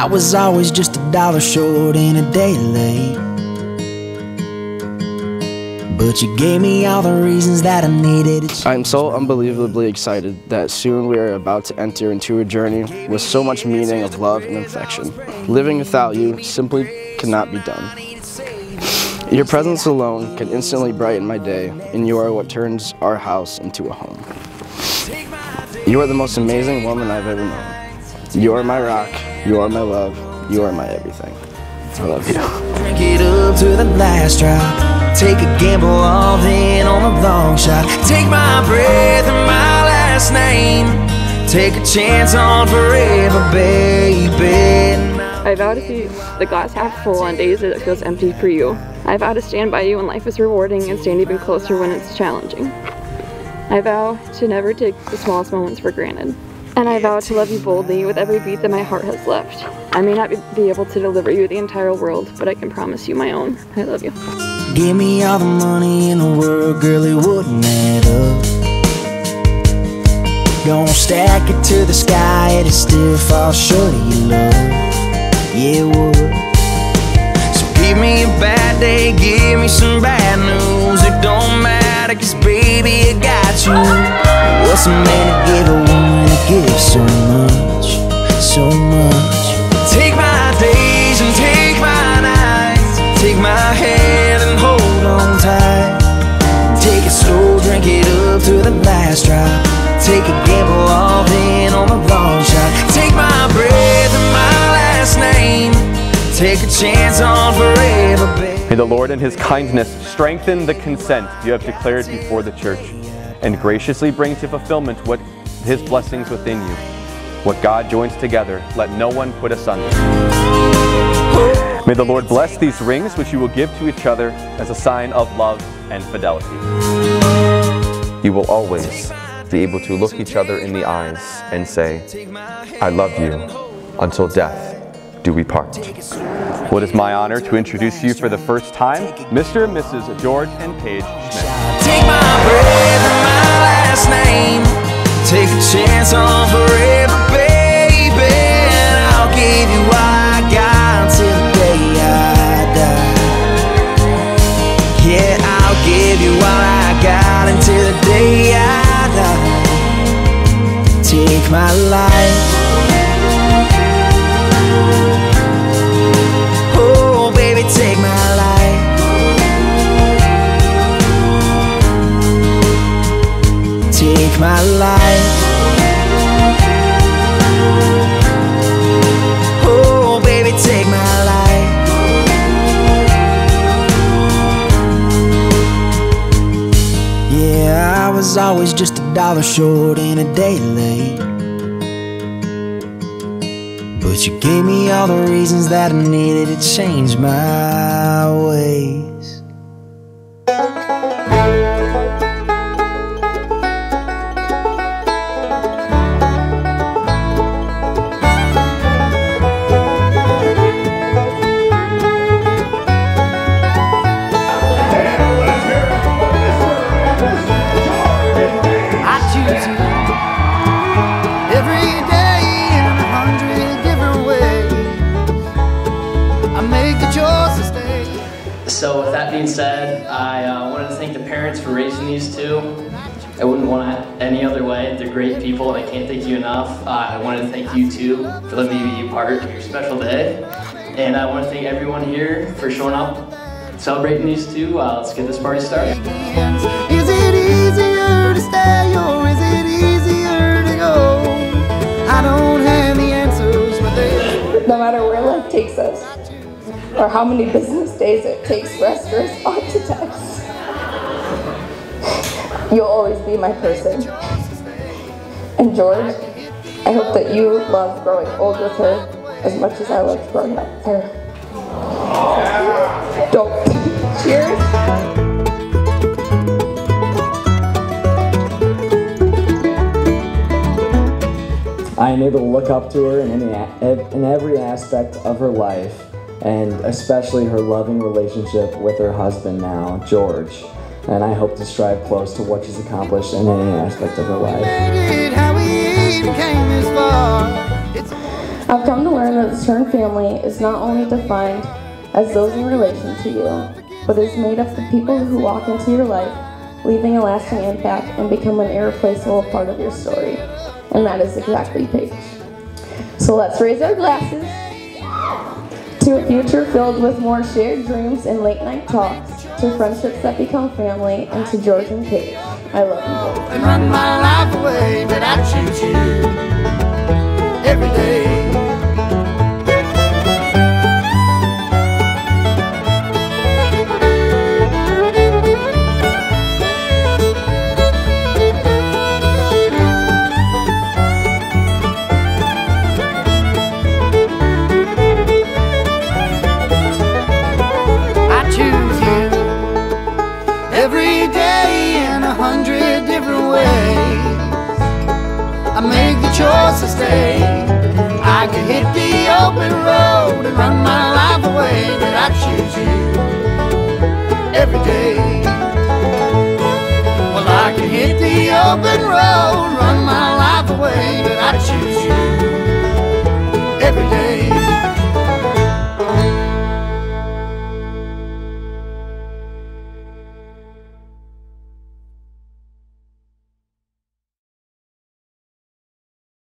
I was always just a dollar short and a day late. But you gave me all the reasons that I needed. I'm so unbelievably excited that soon we are about to enter into a journey with so much meaning of love and affection. Living without you simply cannot be done. Your presence alone can instantly brighten my day, and you are what turns our house into a home. You are the most amazing woman I've ever known. You are my rock, you are my love, you are my everything. I love you. Drink it up to the last drop. Take a gamble all in on a long shot. Take my breath and my last name. Take a chance on forever, baby. I vow to see the glass half full on days that it feels empty for you. I vow to stand by you when life is rewarding and stand even closer when it's challenging. I vow to never take the smallest moments for granted. And I vow to love you boldly with every beat that my heart has left. I may not be able to deliver you the entire world, but I can promise you my own. I love you. Give me all the money in the world, girl, it wouldn't add up. Gonna stack it to the sky, it'll still fall short of your love. Yeah, it would. So give me a bad day, give me some bad news. It don't matter, cause baby, I got you. What's a man to give a woman give so much, so much? Take my days and take my nights, take my hand and hold on tight. Take it slow, drink it up to the last drop. Take a gamble all in on the long shot. Take my breath and my last name. Take a chance on forever, baby. May the Lord in his kindness strengthen the consent you have declared before the church and graciously bring to fulfillment what his blessings within you. What God joins together, let no one put asunder. May the Lord bless these rings which you will give to each other as a sign of love and fidelity. You will always be able to look each other in the eyes and say, I love you until death do we part. What is my honor to introduce you for the first time, Mr. and Mrs. George and Paige Schmidt. Take a chance on forever, was always just a dollar short and a day late. But you gave me all the reasons that I needed to change my ways. I make the choice. So with that being said, I uh, wanted to thank the parents for raising these two. I wouldn't want it any other way. They're great people, and I can't thank you enough. Uh, I wanted to thank you too for letting me be a part of your special day. And I want to thank everyone here for showing up, celebrating these two. Uh, let's get this party started. Is it easier to stay or is it easier to go? I don't have the answers, but they. no matter where life takes us, or how many business days it takes for us to respond to texts. You'll always be my person. And George, I hope that you love growing old with her as much as I loved growing up with her. Don't. Cheers. I am able to look up to her in, any, in every aspect of her life, and especially her loving relationship with her husband now, George. And I hope to strive close to what she's accomplished in any aspect of her life. I've come to learn that the term family is not only defined as those in relation to you, but is made up of the people who walk into your life, leaving a lasting impact and become an irreplaceable part of your story. And that is exactly Paige. So let's raise our glasses to a future filled with more shared dreams and late night talks, to friendships that become family, and to George and Paige. I love you both. every day in a hundred different ways. I make the choice to stay. I could hit the open road and run my life away, but I choose you.